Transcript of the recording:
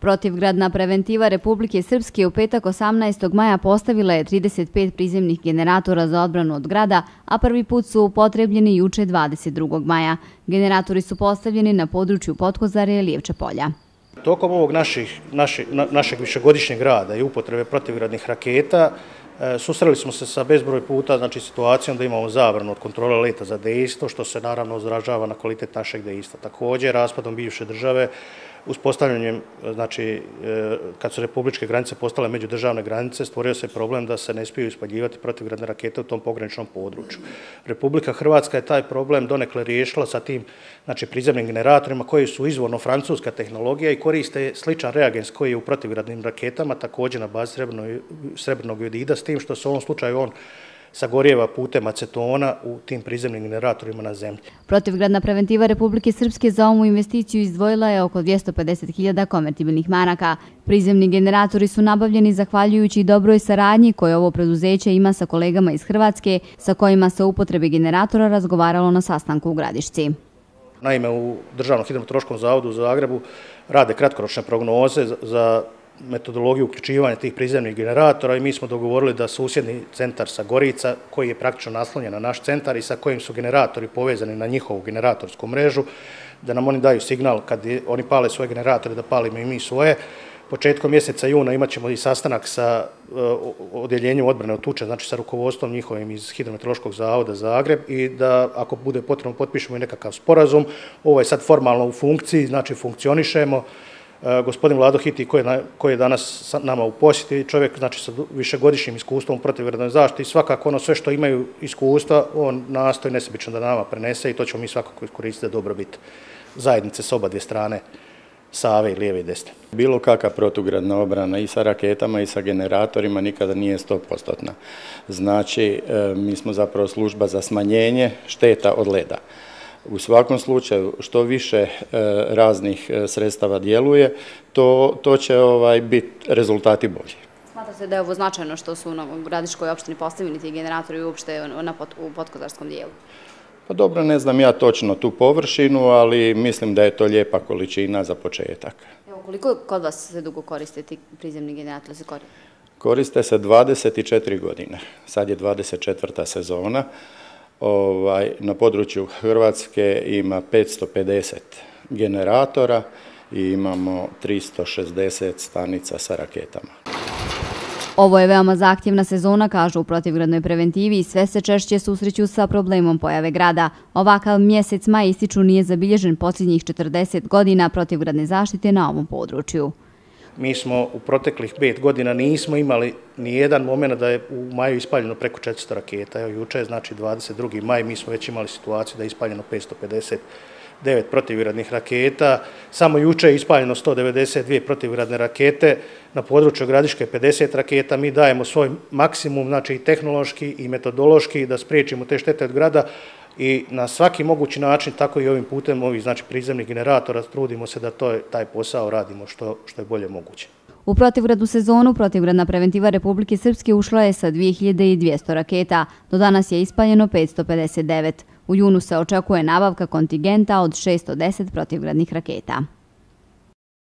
Protivgradna preventiva Republike Srpske u petak 18. maja postavila je 35 prizemnih generatora za odbranu od grada, a prvi put su upotrebljeni juče 22. maja. Generatori su postavljeni na području Potkozare i Lijevče polja. Tokom ovog našeg višegodišnjeg rada i upotrebe protivgradnih raketa e, susreli smo se sa bezbroj puta znači situacijom da imamo zabranu od kontrole leta za dejstvo, što se naravno ozražava na kvalitet našeg dejstva. Također, raspadom bivše države, uspostavljanjem, znači, e, kad su republičke granice postale međudržavne granice, stvorio se problem da se ne smiju ispaljivati protivgradne rakete u tom pograničnom području. Republika Hrvatska je taj problem donekle riješila sa tim znači, prizemnim generatorima koji su izvorno francuska tehnologija i koriste sličan reagens koji je u protivgradnim raketama, također na bazi srebrnog jodida, s tim što se u ovom slučaju on sagorjeva putem acetona u tim prizemnim generatorima na zemlji. Protivgradna preventiva Republike Srpske za ovu investiciju izdvojila je oko 250.000 konvertibilnih manaka. Prizemni generatori su nabavljeni zahvaljujući dobroj saradnji koje ovo preduzeće ima sa kolegama iz Hrvatske, sa kojima se upotrebe generatora razgovaralo na sastanku u Gradišci. Naime, u Državnom hidrometeorološkom zavodu u Zagrebu rade kratkoročne prognoze za metodologiju uključivanja tih prizemnih generatora i mi smo dogovorili da susjedni centar sa Gorica, koji je praktično naslonjen na naš centar i sa kojim su generatori povezani na njihovu generatorsku mrežu, da nam oni daju signal kad oni pale svoje generatore, da palimo i mi svoje. Početkom mjeseca juna imat ćemo i sastanak sa e, odjeljenjem odbrane od tuče, znači sa rukovodstvom njihovim iz Hidrometeorološkog zavoda Zagreb i da ako bude potrebno potpišemo i nekakav sporazum. Ovo je sad formalno u funkciji, znači funkcionišemo. E, gospodin Vlado Hiti koji je danas nama u posjeti, čovjek znači sa višegodišnjim iskustvom u protivrednoj zaštiti, svakako ono sve što imaju iskustva, on nastoji nesebično da nama prenese i to ćemo mi svakako iskoristiti da dobro biti zajednice s oba dvije strane. Save i lijeve i desne. Bilo kakva protugradna obrana i sa raketama i sa generatorima nikada nije 100%. Znači, e, mi smo zapravo služba za smanjenje šteta od leda. U svakom slučaju, što više e, raznih e, sredstava djeluje, to će ovaj, biti rezultati bolji. Smata se da je ovo značajno što su u gradiškoj opštini postavljeni ti generatori uopšte u podkozarskom dijelu? Pa dobro, ne znam ja točno tu površinu, ali mislim da je to lijepa količina za početak. Evo, koliko kod vas se dugo koriste ti prizemni generatori? Koriste se 24 godine. Sad je 24. sezona. Ovaj, na području Hrvatske ima 550 generatora i imamo 360 stanica sa raketama. Ovo je veoma zahtjevna sezona, kažu u protivgradnoj preventivi i sve se češće susreću sa problemom pojave grada. Ovakav mjesec maj ističu nije zabilježen posljednjih 40 godina protivgradne zaštite na ovom području mi smo u proteklih pet godina nismo imali ni jedan moment da je u maju ispaljeno preko 400 raketa. Evo, juče je znači 22. maj, mi smo već imali situaciju da je ispaljeno 559 protivgradnih raketa. Samo juče je ispaljeno 192 protivgradne rakete. Na području Gradiške 50 raketa. Mi dajemo svoj maksimum, znači i tehnološki i metodološki, da spriječimo te štete od grada i na svaki mogući način, tako i ovim putem ovih znači, prizemnih generatora, trudimo se da to, taj posao radimo što, što je bolje moguće. U protivgradnu sezonu protivgradna preventiva Republike Srpske ušla je sa 2200 raketa. Do danas je ispaljeno 559. U junu se očekuje nabavka kontingenta od 610 protivgradnih raketa.